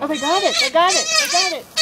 Oh, they got it. They got it. They got it.